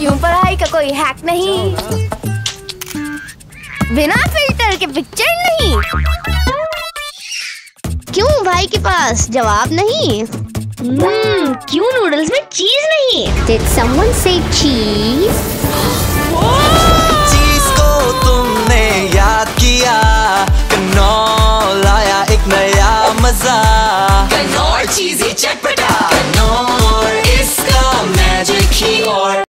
क्यों पढ़ाई का कोई हैक नहीं? बिना फ़िल्टर के पिक्चर नहीं। क्यों भाई के पास जवाब नहीं? hmm, क्यों नूडल्स में चीज़ नहीं? Did someone say cheese? चीज़ को तुमने याद किया कनौल आया एक नया मज़ा। कनौर चीजी चटपटा।